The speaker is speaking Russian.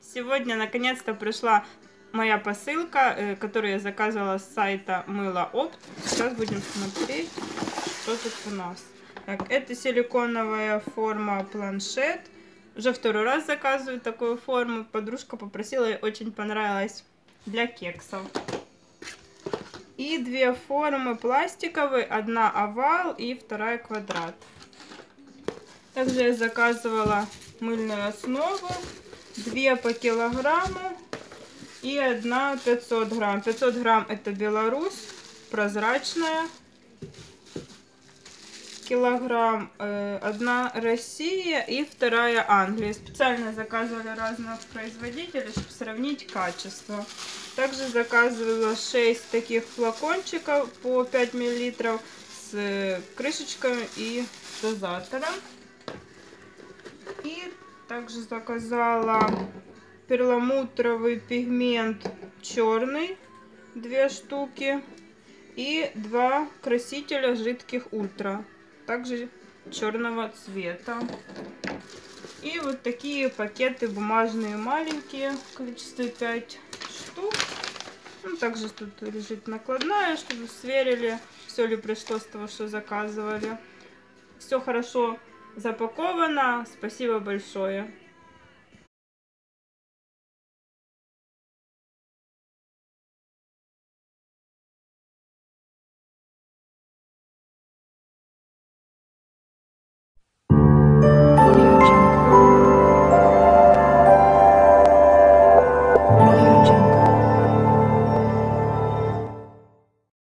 Сегодня наконец-то пришла моя посылка, э, которую я заказывала с сайта Мыло Опт. Сейчас будем смотреть, что тут у нас. Так, это силиконовая форма планшет. Уже второй раз заказываю такую форму. Подружка попросила, ей очень понравилось для кексов. И две формы пластиковые. Одна овал и вторая квадрат. Также я заказывала мыльную основу. Две по килограмму и одна 500 грамм. 500 грамм это Беларусь, прозрачная. Килограмм э, одна Россия и вторая Англия. Специально заказывали разных производителей, чтобы сравнить качество. Также заказывала 6 таких флакончиков по 5 миллилитров с крышечкой и дозатором. Также заказала перламутровый пигмент черный, две штуки. И два красителя жидких ультра, также черного цвета. И вот такие пакеты бумажные маленькие, в количестве 5 штук. Ну, также тут лежит накладная, чтобы сверили, все ли пришло с того, что заказывали. Все хорошо запаковано. Спасибо большое.